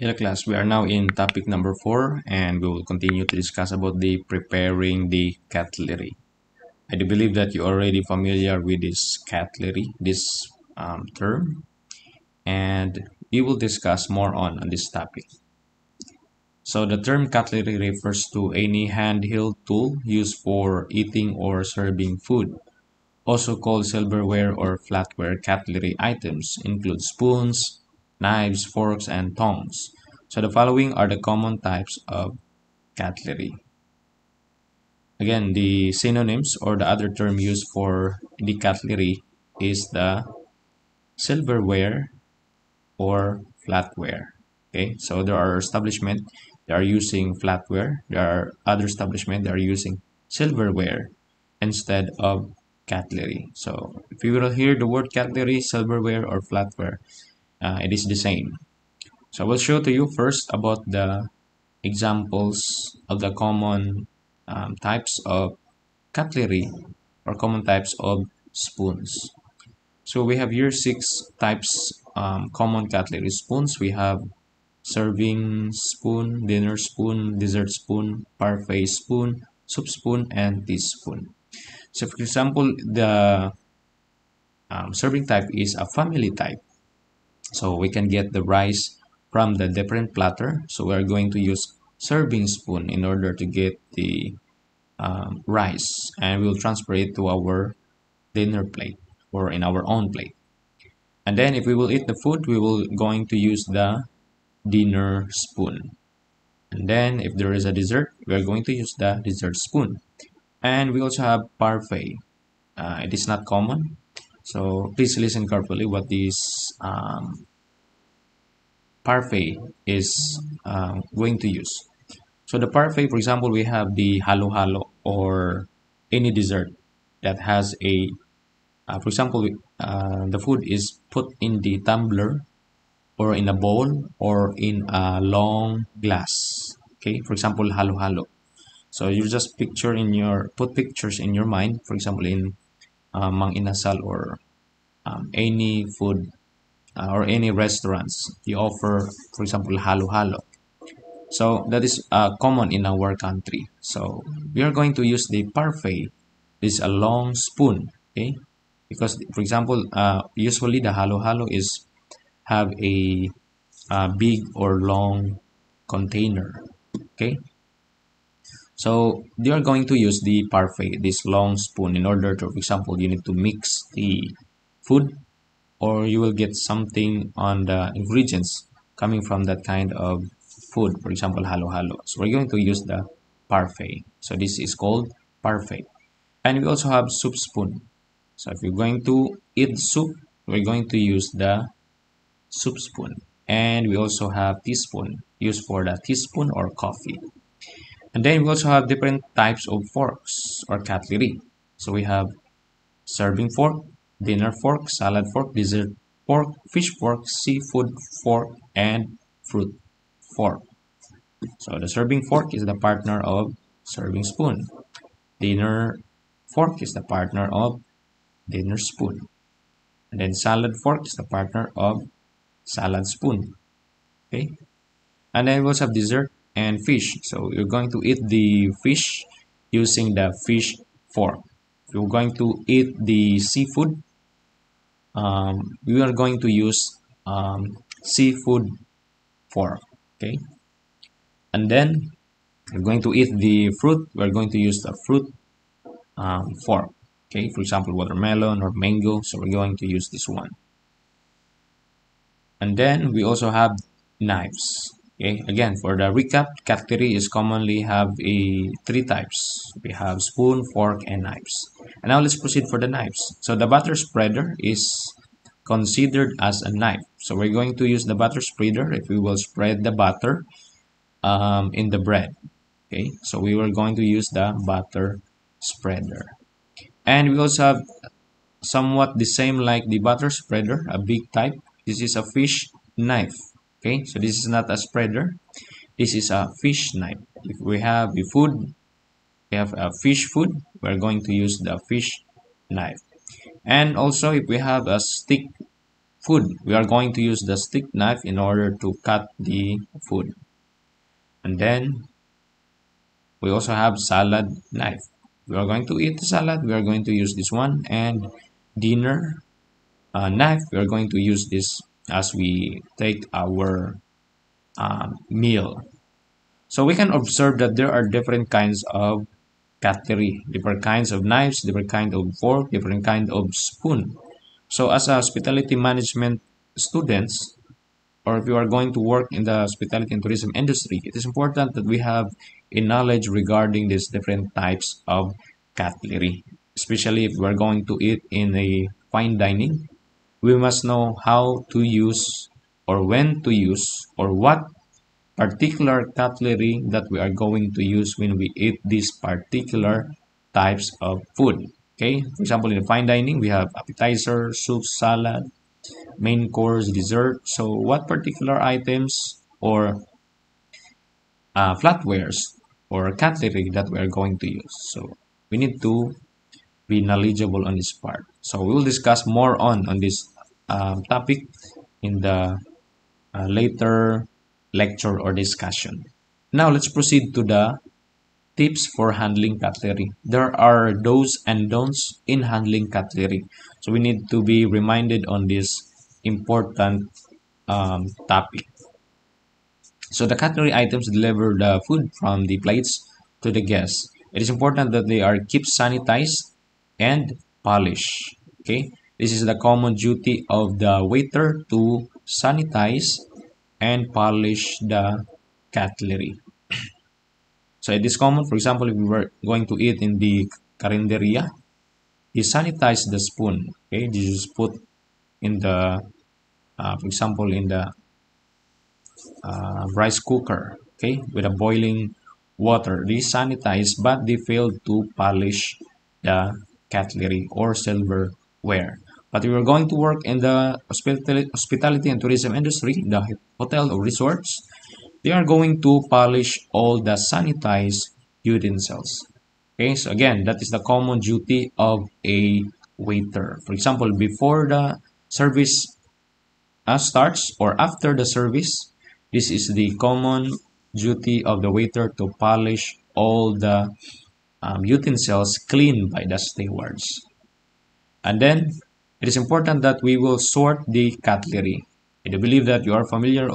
Hello class, we are now in topic number 4 and we will continue to discuss about the preparing the cutlery. I do believe that you're already familiar with this cutlery, this um, term, and we will discuss more on, on this topic. So the term cutlery refers to any handheld tool used for eating or serving food. Also called silverware or flatware cutlery items include spoons, knives, forks, and tongs. So the following are the common types of cutlery. Again, the synonyms or the other term used for the cutlery is the silverware or flatware. Okay, so there are establishment that are using flatware. There are other establishment that are using silverware instead of cutlery. So if you will hear the word cutlery, silverware, or flatware, uh, it is the same. So I will show to you first about the examples of the common um, types of cutlery or common types of spoons. So we have here six types um, common cutlery spoons. We have serving spoon, dinner spoon, dessert spoon, parfait spoon, soup spoon, and teaspoon. So for example, the um, serving type is a family type. So we can get the rice from the different platter. So we're going to use serving spoon in order to get the um, rice and we'll transfer it to our dinner plate or in our own plate. And then if we will eat the food, we will going to use the dinner spoon. And then if there is a dessert, we are going to use the dessert spoon. And we also have parfait. Uh, it is not common. So please listen carefully what this um, parfait is uh, going to use. So the parfait, for example, we have the halo halo or any dessert that has a, uh, for example, uh, the food is put in the tumbler or in a bowl or in a long glass. Okay, for example, halo halo. So you just picture in your, put pictures in your mind, for example, in uh, Mang Inasal or um, any food uh, or any restaurants you offer for example halo halo so that is uh, common in our country. So we are going to use the parfait. This is a long spoon okay? Because for example uh, usually the halo halo is have a, a big or long container okay so they are going to use the parfait this long spoon in order to for example you need to mix the food or you will get something on the ingredients coming from that kind of food for example halo halo so we're going to use the parfait. So this is called parfait. And we also have soup spoon. So if you're going to eat soup we're going to use the soup spoon. And we also have teaspoon used for the teaspoon or coffee and then we also have different types of forks or cutlery so we have serving fork dinner fork, salad fork, dessert fork, fish fork, seafood fork, and fruit fork. So the serving fork is the partner of serving spoon. Dinner fork is the partner of dinner spoon. And then salad fork is the partner of salad spoon. Okay. And then we also have dessert and fish. So you're going to eat the fish using the fish fork. You're going to eat the seafood, um, we are going to use um, seafood fork okay? And then we're going to eat the fruit. We're going to use the fruit um, fork okay? For example watermelon or mango. So we're going to use this one. And then we also have knives okay again for the recap cutlery is commonly have a three types. We have spoon fork and knives. And now let's proceed for the knives. So the butter spreader is considered as a knife. So we're going to use the butter spreader if we will spread the butter um, in the bread. Okay so we were going to use the butter spreader. And we also have somewhat the same like the butter spreader a big type. This is a fish knife okay so this is not a spreader this is a fish knife if we have a food we have a fish food we're going to use the fish knife and also if we have a stick food. We are going to use the stick knife in order to cut the food. And then we also have salad knife. We are going to eat the salad. We are going to use this one. And dinner uh, knife, we are going to use this as we take our um, meal. So we can observe that there are different kinds of cutlery, different kinds of knives, different kind of fork, different kind of spoon. So as a hospitality management students, or if you are going to work in the hospitality and tourism industry, it is important that we have a knowledge regarding these different types of cutlery. Especially if we are going to eat in a fine dining, we must know how to use or when to use or what particular cutlery that we are going to use when we eat these particular types of food. Okay, for example, in fine dining, we have appetizer, soup, salad, main course, dessert. So what particular items or uh, flatwares or cutlery that we are going to use. So we need to be knowledgeable on this part. So we will discuss more on, on this um, topic in the uh, later lecture or discussion. Now let's proceed to the tips for handling cutlery. There are do's and don'ts in handling cutlery. So we need to be reminded on this important um, topic. So the cutlery items deliver the food from the plates to the guests. It is important that they are kept sanitized and polish Okay, this is the common duty of the waiter to sanitize and polish the cutlery. So it is common, for example, if we were going to eat in the carinderia, you sanitize the spoon. Okay, you just put in the, uh, for example, in the uh, rice cooker. Okay, with a boiling water. They sanitize, but they fail to polish the cutlery or silverware. But if you're going to work in the hospitality and tourism industry, the hotel or resorts, they are going to polish all the sanitized utensils. Okay, so again, that is the common duty of a waiter. For example, before the service uh, starts or after the service, this is the common duty of the waiter to polish all the um, utensils cleaned by the stewards. And then it is important that we will sort the cutlery. I do believe that you are familiar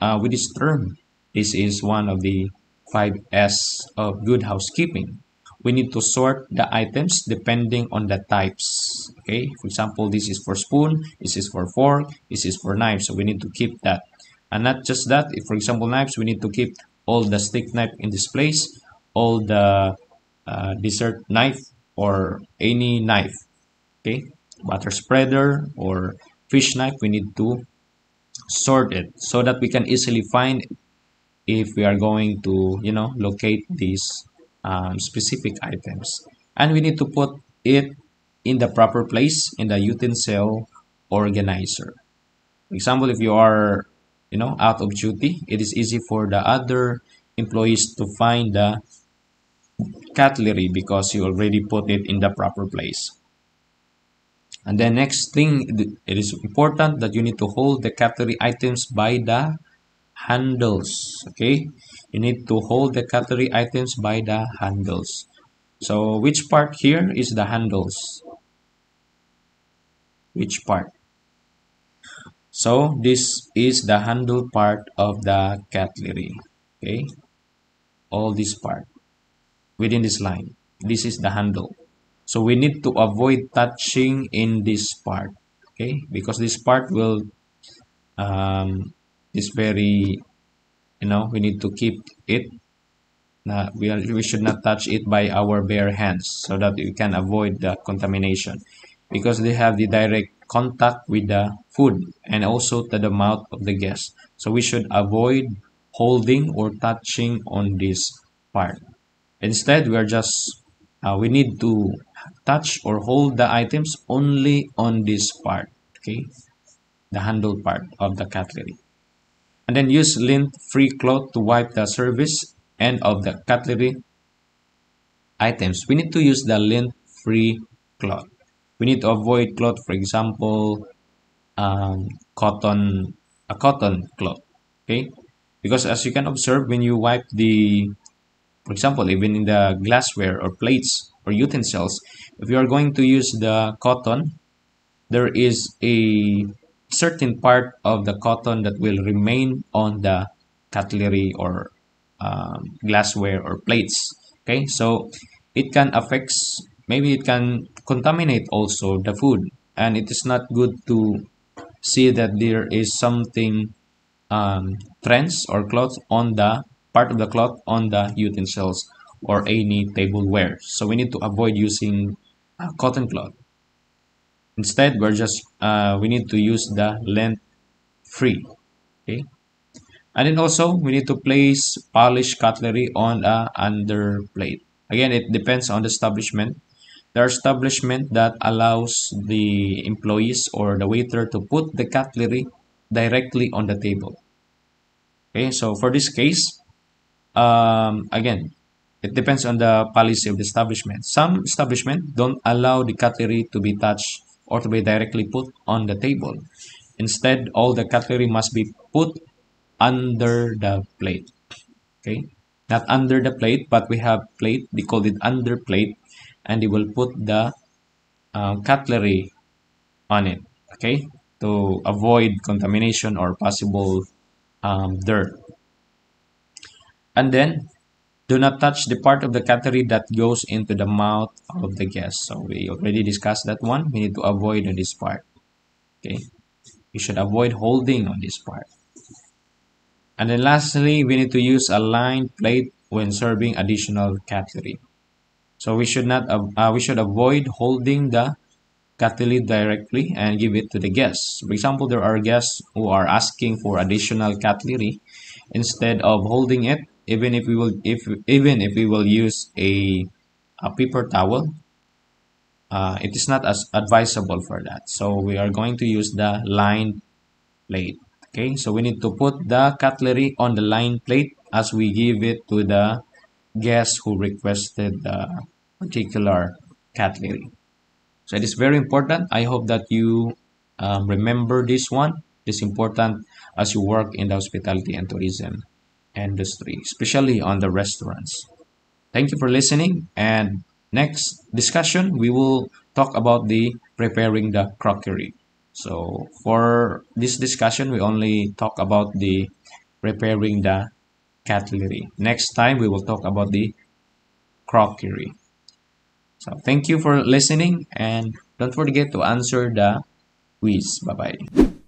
uh, with this term. This is one of the five S of good housekeeping. We need to sort the items depending on the types. Okay, for example, this is for spoon, this is for fork, this is for knife. So we need to keep that. And not just that, if for example knives, we need to keep all the stick knife in this place, all the uh, dessert knife or any knife. Okay, butter spreader or fish knife we need to sort it so that we can easily find if we are going to you know locate these um, specific items and we need to put it in the proper place in the utensil organizer for example if you are you know out of duty it is easy for the other employees to find the cutlery because you already put it in the proper place and the next thing, it is important that you need to hold the cutlery items by the handles. Okay, you need to hold the cutlery items by the handles. So which part here is the handles? Which part? So this is the handle part of the cutlery. Okay, all this part within this line. This is the handle. So we need to avoid touching in this part okay? Because this part will um, is very you know we need to keep it. Uh, we, are, we should not touch it by our bare hands so that we can avoid the contamination. Because they have the direct contact with the food and also to the mouth of the guest. So we should avoid holding or touching on this part instead we are just uh, we need to touch or hold the items only on this part okay? The handle part of the cutlery. And then use lint free cloth to wipe the surface end of the cutlery items. We need to use the lint free cloth. We need to avoid cloth for example um, cotton a cotton cloth okay? Because as you can observe when you wipe the for example even in the glassware or plates or utensils if you are going to use the cotton there is a certain part of the cotton that will remain on the cutlery or um, glassware or plates okay? So it can affect maybe it can contaminate also the food and it is not good to see that there is something um, trends or clothes on the part of the cloth on the utensils or any tableware. So we need to avoid using uh, cotton cloth. Instead we're just uh, we need to use the lint free okay? And then also we need to place polished cutlery on a under plate. Again it depends on the establishment. There are establishment that allows the employees or the waiter to put the cutlery directly on the table okay? So for this case um, again it depends on the policy of the establishment. Some establishment don't allow the cutlery to be touched or to be directly put on the table. Instead all the cutlery must be put under the plate okay? Not under the plate but we have plate they call it under plate and they will put the uh, cutlery on it okay? To avoid contamination or possible um, dirt and then do not touch the part of the cutlery that goes into the mouth of the guest. So we already discussed that one. We need to avoid on this part. Okay? You should avoid holding on this part. And then lastly we need to use a lined plate when serving additional cutlery. So we should not uh, we should avoid holding the cutlery directly and give it to the guests. For example, there are guests who are asking for additional cutlery. Instead of holding it. Even if we will, if even if we will use a a paper towel, uh, it is not as advisable for that. So we are going to use the lined plate. Okay, so we need to put the cutlery on the lined plate as we give it to the guest who requested the particular cutlery. So it is very important. I hope that you um, remember this one. It's important as you work in the hospitality and tourism industry, especially on the restaurants. Thank you for listening. And next discussion, we will talk about the preparing the crockery. So for this discussion, we only talk about the preparing the cutlery. Next time, we will talk about the crockery. So thank you for listening and don't forget to answer the quiz. Bye-bye.